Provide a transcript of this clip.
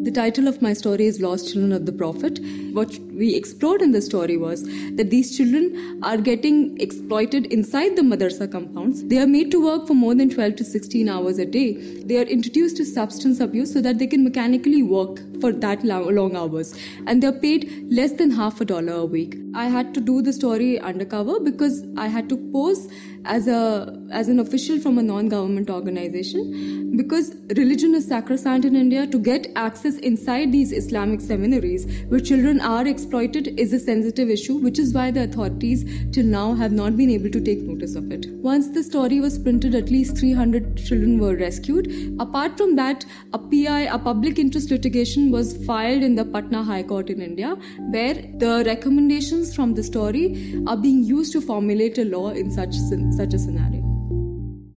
The title of my story is Lost Children of the Prophet. What we explored in the story was that these children are getting exploited inside the madrasa compounds. They are made to work for more than 12 to 16 hours a day. They are introduced to substance abuse so that they can mechanically work for that long hours. And they're paid less than half a dollar a week. I had to do the story undercover because I had to pose as a as an official from a non-government organization because religion is sacrosanct in India to get access inside these Islamic seminaries where children are exploited is a sensitive issue which is why the authorities till now have not been able to take notice of it. Once the story was printed at least 300 children were rescued. Apart from that a PI a public interest litigation was filed in the Patna High Court in India where the recommendations from the story are being used to formulate a law in such such a scenario